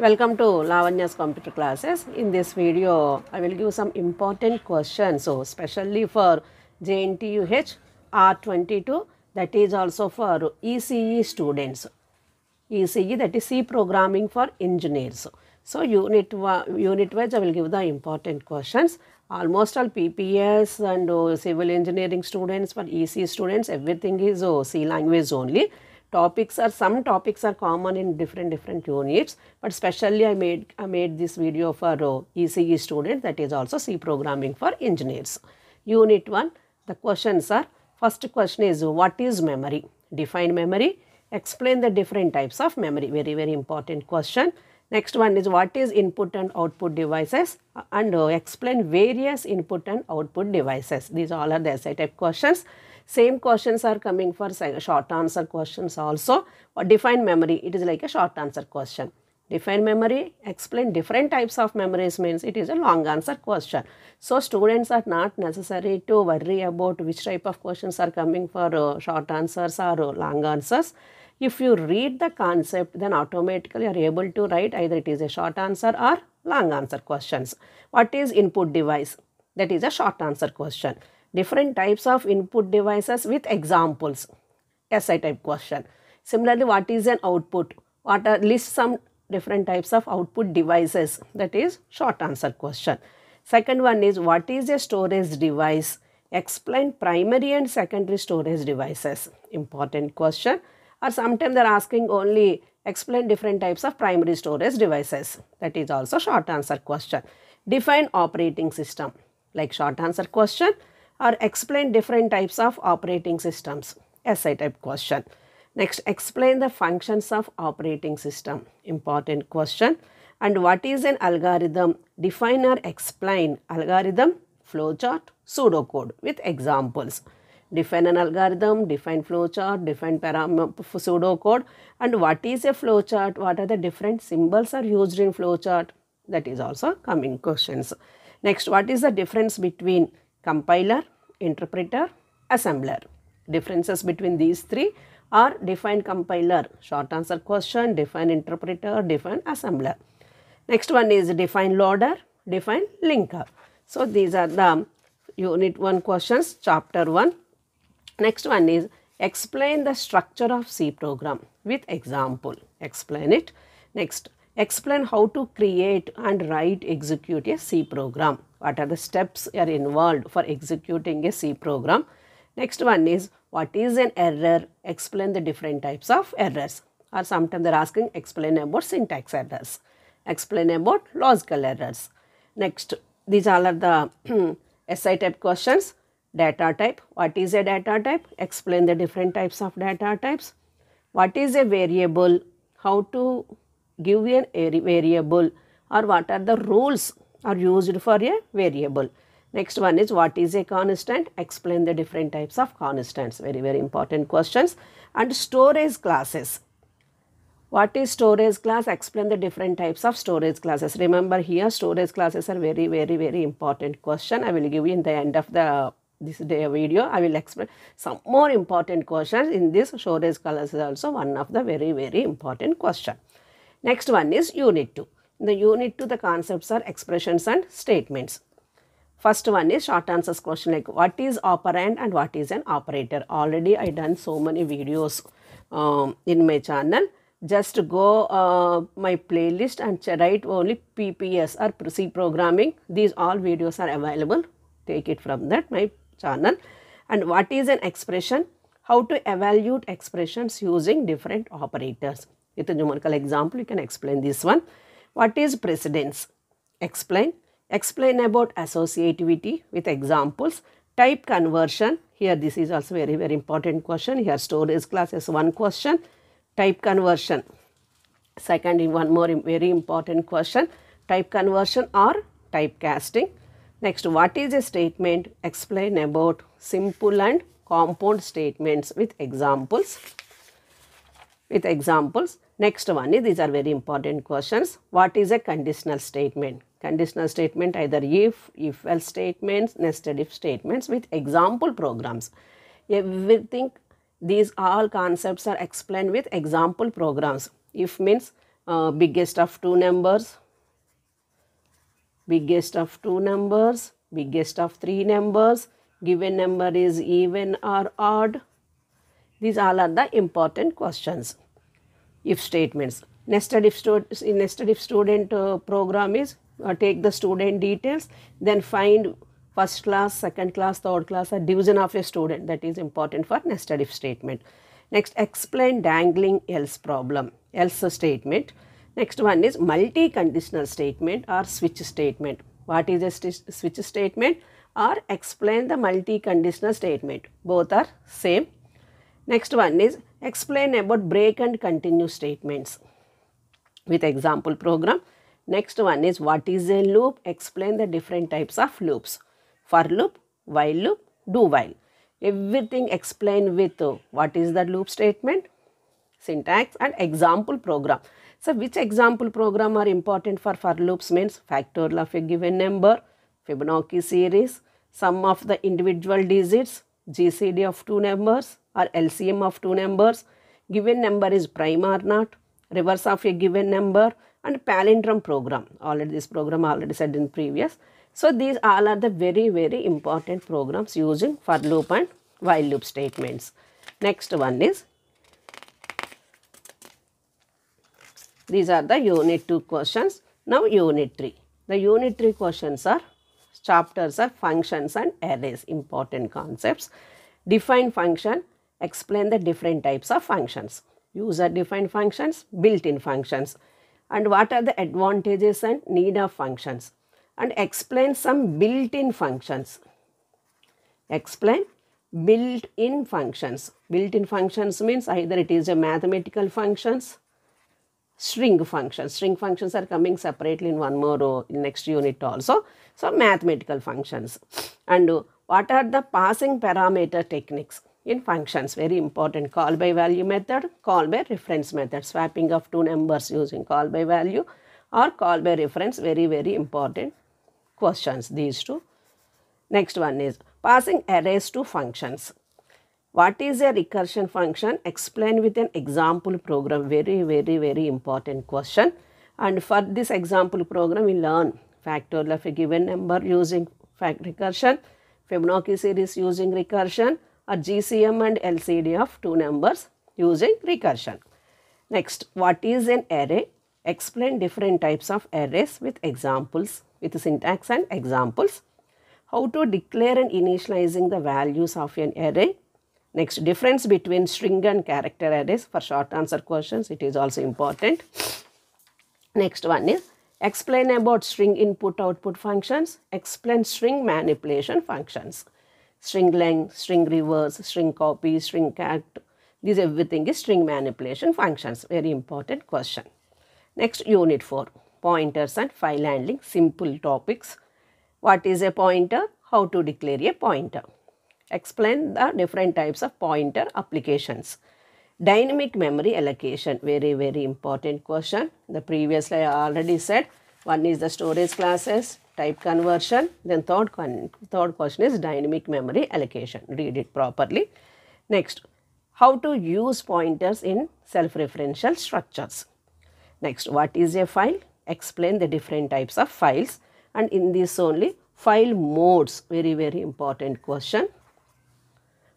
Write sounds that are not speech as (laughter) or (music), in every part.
Welcome to Lavanya's computer classes. In this video, I will give some important questions. So, especially for JNTUH R22, that is also for ECE students. ECE that is C programming for engineers. So, unit, unit wise, I will give the important questions. Almost all PPS and uh, civil engineering students, for EC students, everything is uh, C language only topics are some topics are common in different different units but specially i made i made this video for uh, ece students that is also c programming for engineers. Unit 1 the questions are first question is what is memory? Define memory explain the different types of memory very very important question. Next one is what is input and output devices? And uh, explain various input and output devices. These all are the essay type questions same questions are coming for short answer questions also. Or define memory, it is like a short answer question. Define memory, explain different types of memories means it is a long answer question. So, students are not necessary to worry about which type of questions are coming for uh, short answers or uh, long answers. If you read the concept, then automatically you are able to write either it is a short answer or long answer questions. What is input device? That is a short answer question different types of input devices with examples SI type question. Similarly, what is an output? What are list some different types of output devices that is short answer question. Second one is what is a storage device? Explain primary and secondary storage devices. Important question. Or sometimes they are asking only explain different types of primary storage devices. That is also short answer question. Define operating system like short answer question or explain different types of operating systems. Essay type question. Next explain the functions of operating system. Important question. And what is an algorithm? Define or explain algorithm flowchart pseudocode with examples. Define an algorithm define flowchart define pseudocode. And what is a flowchart? What are the different symbols are used in flowchart? That is also coming questions. Next what is the difference between compiler, interpreter, assembler. Differences between these three are define compiler, short answer question, define interpreter, define assembler. Next one is define loader, define linker. So these are the unit 1 questions, chapter 1. Next one is explain the structure of C program with example. Explain it. Next, explain how to create and write execute a C program. What are the steps are involved for executing a C program? Next one is what is an error? Explain the different types of errors. Or sometimes they are asking explain about syntax errors. Explain about logical errors. Next, these all are the (clears throat) SI type questions. Data type. What is a data type? Explain the different types of data types. What is a variable? How to give you an a variable or what are the rules are used for a variable. Next one is what is a constant? Explain the different types of constants. Very, very important questions. And storage classes. What is storage class? Explain the different types of storage classes. Remember here storage classes are very, very, very important question. I will give you in the end of the this day video. I will explain some more important questions in this storage classes also one of the very, very important question. Next one is unit 2. In the unit 2 the concepts are expressions and statements. First one is short answers question like what is operand and what is an operator. Already I done so many videos um, in my channel. Just go uh, my playlist and write only PPS or C programming. These all videos are available. Take it from that my channel. And what is an expression? How to evaluate expressions using different operators. With a numerical example, you can explain this one. What is precedence? Explain. Explain about associativity with examples. Type conversion. Here, this is also very, very important question. Here, storage class is one question. Type conversion. Second, one more very important question. Type conversion or type casting. Next, what is a statement? Explain about simple and compound statements with examples with examples. Next one is these are very important questions. What is a conditional statement? Conditional statement either if, if else statements, nested if statements with example programs. Everything these all concepts are explained with example programs. If means uh, biggest of two numbers, biggest of two numbers, biggest of three numbers, given number is even or odd. These all are the important questions. If statements. Nested if, stu- nested if student uh, program is uh, take the student details, then find first class, second class, third class, a division of a student. That is important for nested if statement. Next, explain dangling else problem, else statement. Next one is multi-conditional statement or switch statement. What is a st- switch statement? Or explain the multi-conditional statement. Both are same. Next one is explain about break and continue statements with example program. Next one is what is a loop? Explain the different types of loops. For loop, while loop, do while. Everything explained with what is the loop statement, syntax and example program. So which example program are important for for loops means factorial of a given number, Fibonacci series, sum of the individual digits, GCD of two numbers or LCM of two numbers, given number is prime or not, reverse of a given number and palindrome program. Already this program already said in previous. So these all are the very very important programs using for loop and while loop statements. Next one is these are the unit 2 questions. Now unit 3. The unit 3 questions are chapters are functions and arrays important concepts. Define function, explain the different types of functions. User defined functions, built-in functions and what are the advantages and need of functions and explain some built-in functions. Explain built-in functions. Built-in functions means either it is a mathematical functions, string functions. String functions are coming separately in one more row in next unit also. So, mathematical functions. And what are the passing parameter techniques in functions? Very important. Call by value method, call by reference method. Swapping of two numbers using call by value or call by reference. Very, very important questions these two. Next one is passing arrays to functions. What is a recursion function? Explain with an example program. Very, very, very important question. And for this example program, we learn factorial of a given number using fact recursion, Fibonacci series using recursion, GCM and LCD of two numbers using recursion. Next, what is an array? Explain different types of arrays with examples, with syntax and examples. How to declare and initializing the values of an array. Next, difference between string and character arrays for short answer questions. It is also important. Next one is explain about string input output functions. Explain string manipulation functions. String length, string reverse, string copy, string cat. This everything is string manipulation functions. Very important question. Next unit 4 pointers and file handling simple topics. What is a pointer? How to declare a pointer. Explain the different types of pointer applications. Dynamic memory allocation, very, very important question. The previously I already said, one is the storage classes, type conversion, then third, third question is dynamic memory allocation. Read it properly. Next, how to use pointers in self-referential structures. Next, what is a file? Explain the different types of files and in this only file modes, very, very important question.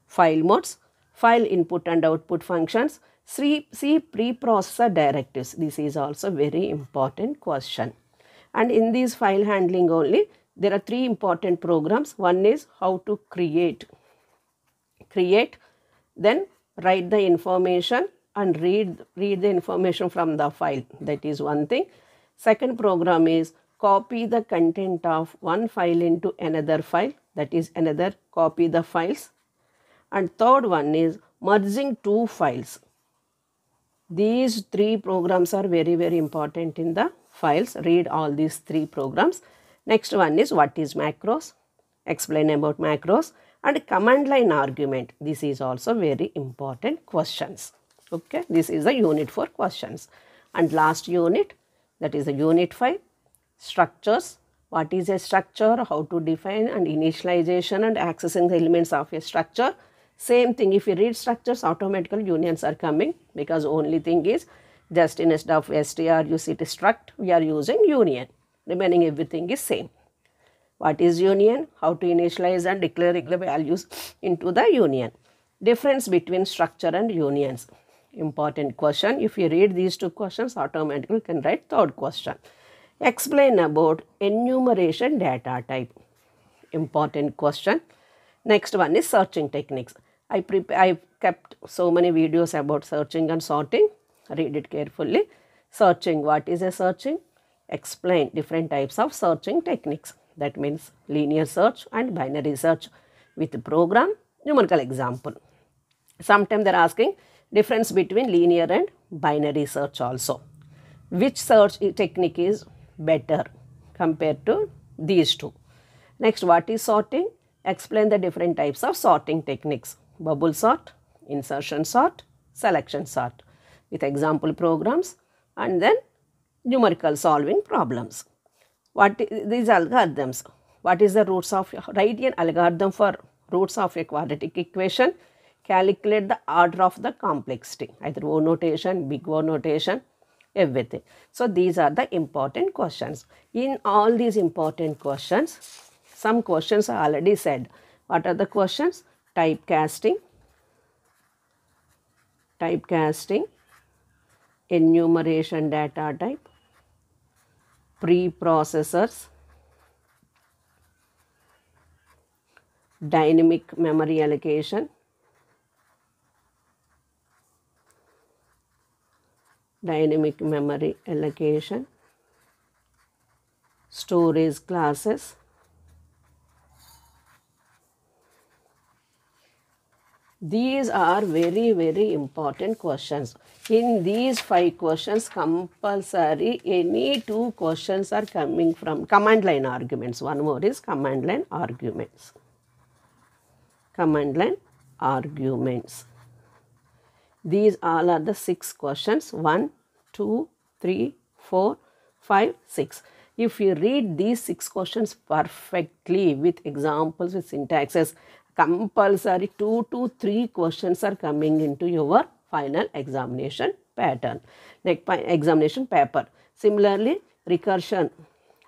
File modes, file input and output functions, C, C preprocessor directives. This is also very important question. And in this file handling only, there are three important programs. One is how to create, create, then write the information and read, read the information from the file. That is one thing. Second program is copy the content of one file into another file. That is another copy the files. And third one is merging two files. These three programs are very, very important in the files. Read all these three programs. Next one is what is macros. Explain about macros and command line argument. This is also very important questions. Okay, this is the unit for questions. And last unit, that is the unit 5, structures. What is a structure, how to define and initialization and accessing the elements of a structure. Same thing, if you read structures, automatically unions are coming because only thing is Just instead of str you see struct, we are using union. Remaining everything is same. What is union? How to initialize and declare the values into the union. Difference between structure and unions. Important question. If you read these two questions, automatically you can write third question. Explain about enumeration data type. Important question. Next one is searching techniques. I prepare, I kept so many videos about searching and sorting. Read it carefully. Searching. What is a searching? Explain different types of searching techniques. That means linear search and binary search with program numerical example. Sometimes they're asking difference between linear and binary search also. Which search technique is better compared to these two? Next, what is sorting? Explain the different types of sorting techniques. Bubble sort, insertion sort, selection sort with example programs and then numerical solving problems. What these algorithms? What is the roots of write an algorithm for roots of a quadratic equation? Calculate the order of the complexity, either O notation, big O notation, everything. So these are the important questions. In all these important questions, some questions are already said. What are the questions? Typecasting, typecasting, enumeration data type, preprocessors, dynamic memory allocation, dynamic memory allocation, storage classes, These are very, very important questions. In these five questions, compulsory, any two questions are coming from command line arguments. One more is command line arguments. Command line arguments. These all are the six questions. One, two, three, four, five, six. If you read these six questions perfectly with examples, with syntaxes, compulsory two to three questions are coming into your final examination pattern, like examination paper. Similarly, recursion,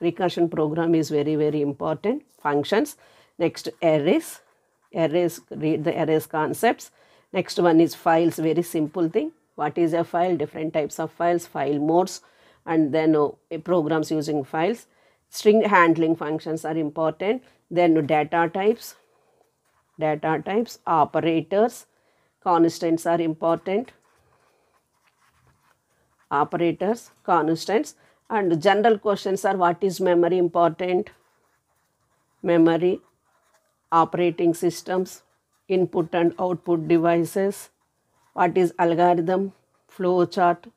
recursion program is very, very important. Functions, next arrays, arrays, read the arrays concepts. Next one is files, very simple thing. What is a file? Different types of files, file modes, and then uh, programs using files. String handling functions are important. Then data types, data types, operators, constants are important, operators, constants and general questions are what is memory important, memory, operating systems, input and output devices, what is algorithm, flow chart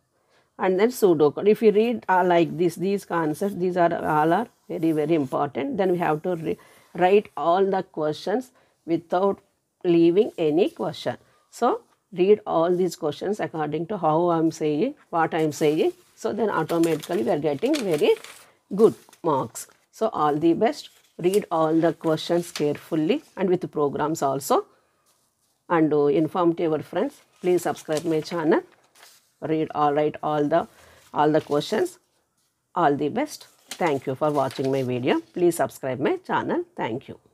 and then pseudocode. If you read uh, like this, these concepts, these are all are very, very important. Then we have to write all the questions without leaving any question. So, read all these questions according to how I am saying, what I am saying. So, then automatically we are getting very good marks. So, all the best. Read all the questions carefully and with programs also. And uh, inform to your friends. Please subscribe my channel. Read all right all the all the questions. All the best. Thank you for watching my video. Please subscribe my channel. Thank you.